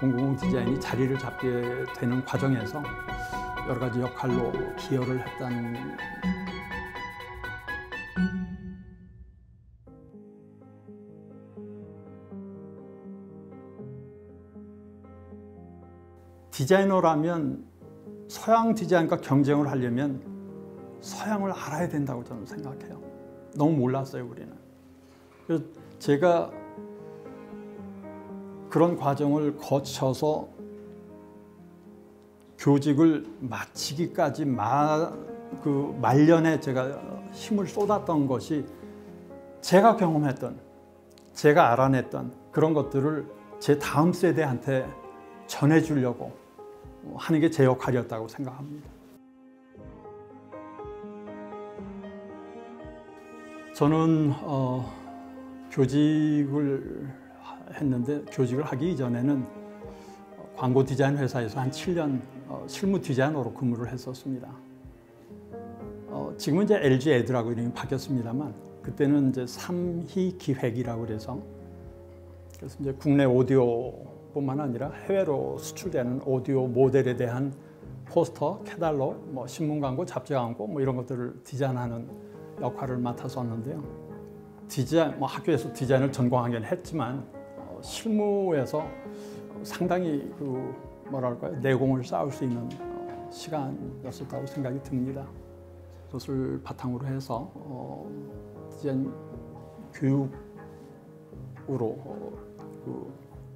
공공 디자인이 자리를 잡게 되는 과정에서 여러 가지 역할로 기여를 했다는 디자이너라면 서양 디자인과 경쟁을 하려면 서양을 알아야 된다고 저는 생각해요. 너무 몰랐어요, 우리는. 제가 그런 과정을 거쳐서 교직을 마치기까지 마, 그 말년에 제가 힘을 쏟았던 것이 제가 경험했던, 제가 알아냈던 그런 것들을 제 다음 세대한테 전해주려고 하는 게 제 역할이었다고 생각합니다. 저는 어, 교직을 했는데 교직을 하기 이전에는 광고 디자인 회사에서 한 7년 어, 실무 디자이너로 근무를 했었습니다. 어, 지금은 이제 LG 에드라고 이름이 바뀌었습니다만 그때는 이제 삼희 기획이라고 그래서 그래서 이제 국내 오디오뿐만 아니라 해외로 수출되는 오디오 모델에 대한 포스터, 캐달로, 뭐 신문 광고, 잡지 광고 뭐 이런 것들을 디자인하는 역할을 맡았었는데요. 디자인, 뭐 학교에서 디자인을 전공하긴 했지만 어, 실무에서 상당히 그 뭐랄까요 내공을 쌓을 수 있는 어, 시간이었었다고 생각이 듭니다. 그것을 바탕으로 해서 어, 디자인 교육으로 어, 그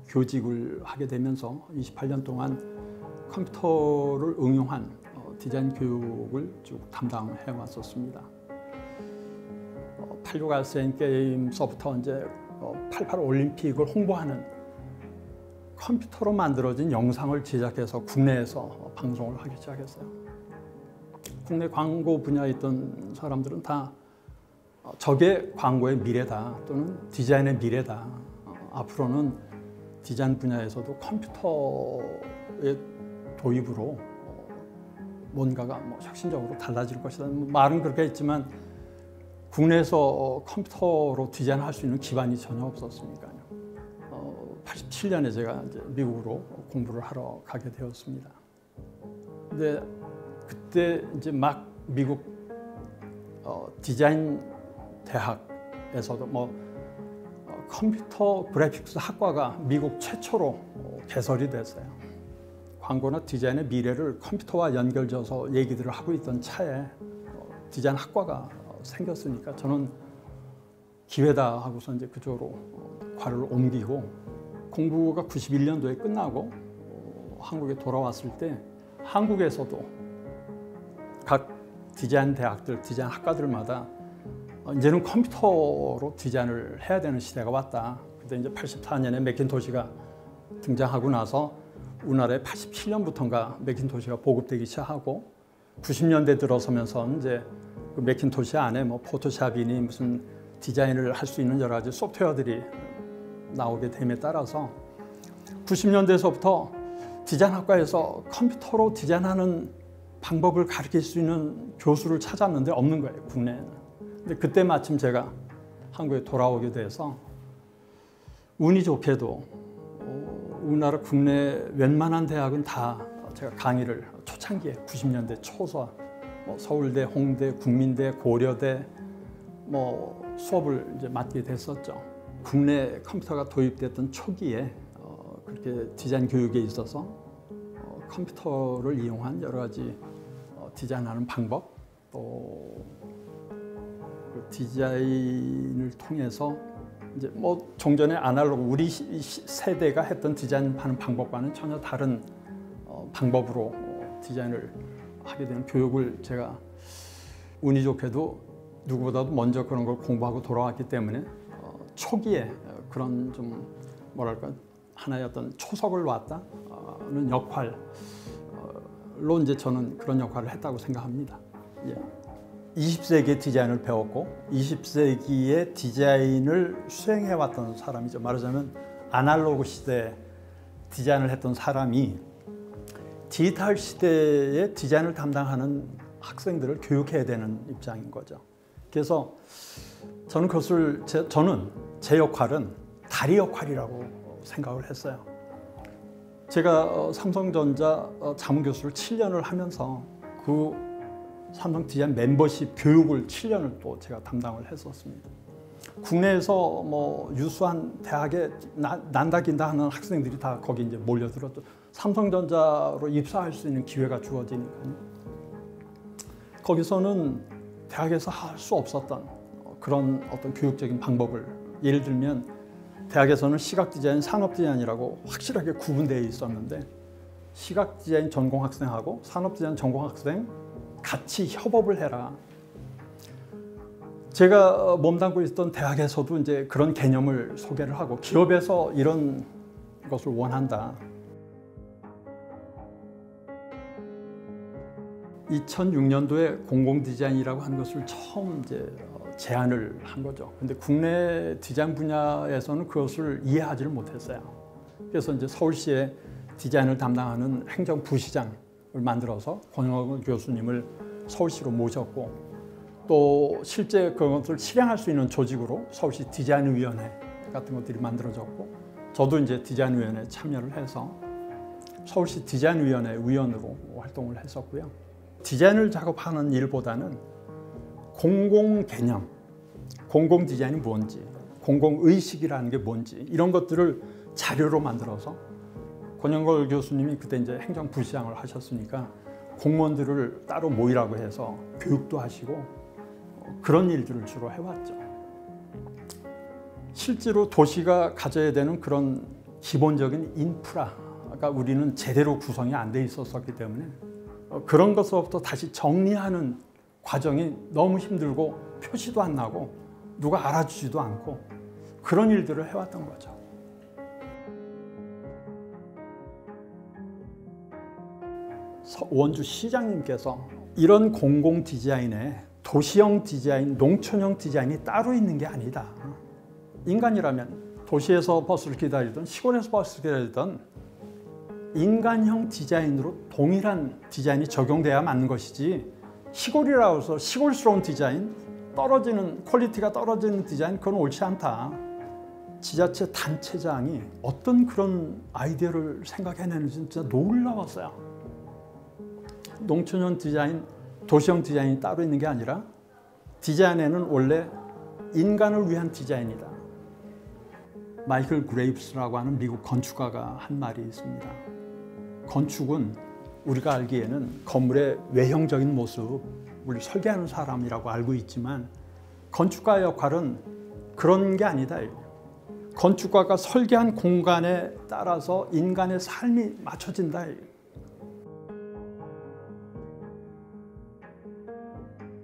교직을 하게 되면서 28년 동안 컴퓨터를 응용한 어, 디자인 교육을 쭉 담당해 왔었습니다. 86 아시안 게임서부터 이제 88 올림픽을 홍보하는 컴퓨터로 만들어진 영상을 제작해서 국내에서 방송을 하기 시작했어요. 국내 광고 분야에 있던 사람들은 다 저게 광고의 미래다 또는 디자인의 미래다. 앞으로는 디자인 분야에서도 컴퓨터의 도입으로 뭔가가 뭐 혁신적으로 달라질 것이다. 말은 그렇게 했지만 국내에서 컴퓨터로 디자인할 수 있는 기반이 전혀 없었으니까요. 87년에 제가 이제 미국으로 공부를 하러 가게 되었습니다. 근데 그때 이제 막 미국 어, 디자인 대학에서도 뭐 어, 컴퓨터 그래픽스 학과가 미국 최초로 어, 개설이 됐어요. 광고나 디자인의 미래를 컴퓨터와 연결져서 얘기들을 하고 있던 차에 어, 디자인 학과가 생겼으니까 저는 기회다 하고서 이제 그쪽으로 과를 옮기고 공부가 91년도에 끝나고 어, 한국에 돌아왔을 때 한국에서도 각 디자인 대학들, 디자인 학과들마다 어, 이제는 컴퓨터로 디자인을 해야 되는 시대가 왔다. 그때 이제 84년에 맥킨토시가 등장하고 나서 우리나라에 87년부터인가 맥킨토시가 보급되기 시작하고 90년대 들어서면서 이제 그 맥킨토시 안에 뭐 포토샵이니 무슨 디자인을 할 수 있는 여러 가지 소프트웨어들이 나오게 됨에 따라서 90년대에서부터 디자인학과에서 컴퓨터로 디자인하는 방법을 가르칠 수 있는 교수를 찾았는데 없는 거예요, 국내에는. 근데 그때 마침 제가 한국에 돌아오게 돼서 운이 좋게도 어, 우리나라 국내 웬만한 대학은 다 제가 강의를 초창기에 90년대 초서 뭐 서울대, 홍대, 국민대, 고려대 뭐 수업을 이제 맡게 됐었죠. 국내 컴퓨터가 도입됐던 초기에 어, 그렇게 디자인 교육에 있어서 어, 컴퓨터를 이용한 여러 가지 어, 디자인하는 방법 또 그 디자인을 통해서 이제 뭐 종전에 아날로그 우리 세대가 했던 디자인하는 방법과는 전혀 다른 어, 방법으로 어, 디자인을 하게 되는 교육을 제가 운이 좋게도 누구보다도 먼저 그런 걸 공부하고 돌아왔기 때문에 초기에 그런 좀 뭐랄까 하나의 어떤 초석을 놨다는 역할로 이제 저는 그런 역할을 했다고 생각합니다. 예. 20세기의 디자인을 배웠고 20세기의 디자인을 수행해왔던 사람이죠. 말하자면 아날로그 시대 디자인을 했던 사람이 디지털 시대의 디자인을 담당하는 학생들을 교육해야 되는 입장인 거죠. 그래서 저는 그것을 제, 저는 제 역할은 다리 역할이라고 생각을 했어요. 제가 어, 삼성전자 어, 자문 교수를 7년을 하면서 그 삼성 디자인 멤버십 교육을 7년을 또 제가 담당을 했었습니다. 국내에서 뭐 유수한 대학에 난다 긴다 하는 학생들이 다 거기 이제 몰려들었죠. 삼성전자로 입사할 수 있는 기회가 주어지니까요. 거기서는 대학에서 할 수 없었던 그런 어떤 교육적인 방법을 예를 들면 대학에서는 시각 디자인, 산업 디자인이라고 확실하게 구분되어 있었는데 시각 디자인 전공 학생하고 산업 디자인 전공 학생 같이 협업을 해라. 제가 몸담고 있던 대학에서도 이제 그런 개념을 소개를 하고 기업에서 이런 것을 원한다. 2006년도에 공공 디자인이라고 하는 것을 처음 이제 제안을 한 거죠. 근데 국내 디자인 분야에서는 그것을 이해하지를 못했어요. 그래서 이제 서울시에 디자인을 담당하는 행정부시장을 만들어서 권영호 교수님을 서울시로 모셨고 또 실제 그것을 실행할 수 있는 조직으로 서울시 디자인위원회 같은 것들이 만들어졌고 저도 이제 디자인위원회에 참여를 해서 서울시 디자인위원회 위원으로 활동을 했었고요. 디자인을 작업하는 일보다는 공공 개념, 공공 디자인이 뭔지, 공공 의식이라는 게 뭔지 이런 것들을 자료로 만들어서 권영걸 교수님이 그때 이제 행정부시장을 하셨으니까 공무원들을 따로 모이라고 해서 교육도 하시고 그런 일들을 주로 해왔죠. 실제로 도시가 가져야 되는 그런 기본적인 인프라가 우리는 제대로 구성이 안 돼 있었기 때문에 그런 것부터 다시 정리하는 과정이 너무 힘들고 표시도 안 나고 누가 알아주지도 않고 그런 일들을 해왔던 거죠. 원주 시장님께서 이런 공공 디자인에 도시형 디자인, 농촌형 디자인이 따로 있는 게 아니다. 인간이라면 도시에서 버스를 기다리든 시골에서 버스를 기다리든 인간형 디자인으로 동일한 디자인이 적용돼야 맞는 것이지 시골이라고 해서 시골스러운 디자인, 떨어지는 퀄리티가 떨어지는 디자인 그건 옳지 않다. 지자체 단체장이 어떤 그런 아이디어를 생각해내는지 진짜 놀라웠어요. 농촌형 디자인, 도시형 디자인이 따로 있는 게 아니라 디자인에는 원래 인간을 위한 디자인이다. 마이클 그레이브스라고 하는 미국 건축가가 한 말이 있습니다. 건축은 우리가 알기에는 건물의 외형적인 모습을 설계하는 사람이라고 알고 있지만 건축가의 역할은 그런 게 아니다. 건축가가 설계한 공간에 따라서 인간의 삶이 맞춰진다.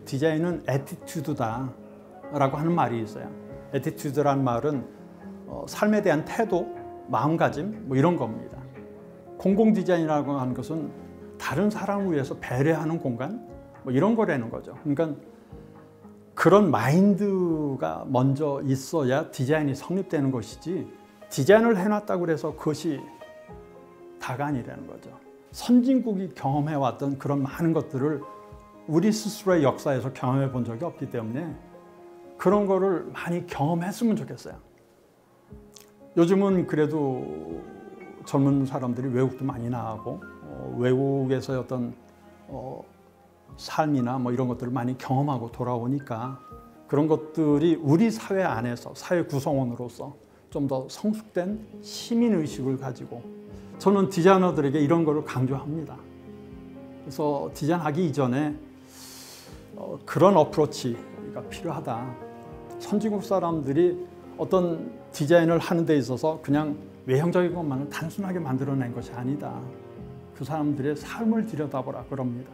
디자인은 attitude다 라고 하는 말이 있어요. attitude란 말은 어, 삶에 대한 태도, 마음가짐 뭐 이런 겁니다. 공공 디자인이라고 하는 것은 다른 사람을 위해서 배려하는 공간 뭐 이런 거라는 거죠. 그러니까 그런 마인드가 먼저 있어야 디자인이 성립되는 것이지 디자인을 해놨다고 해서 그것이 다가 아니라는 거죠. 선진국이 경험해왔던 그런 많은 것들을 우리 스스로의 역사에서 경험해 본 적이 없기 때문에 그런 거를 많이 경험했으면 좋겠어요. 요즘은 그래도 젊은 사람들이 외국도 많이 나가고 어, 외국에서 어떤 어, 삶이나 뭐 이런 것들을 많이 경험하고 돌아오니까 그런 것들이 우리 사회 안에서 사회 구성원으로서 좀 더 성숙된 시민 의식을 가지고 저는 디자이너들에게 이런 거를 강조합니다. 그래서 디자인하기 이전에 어, 그런 어프로치가 필요하다. 선진국 사람들이 어떤 디자인을 하는 데 있어서 그냥 외형적인 것만은 단순하게 만들어낸 것이 아니다. 그 사람들의 삶을 들여다보라 그럽니다.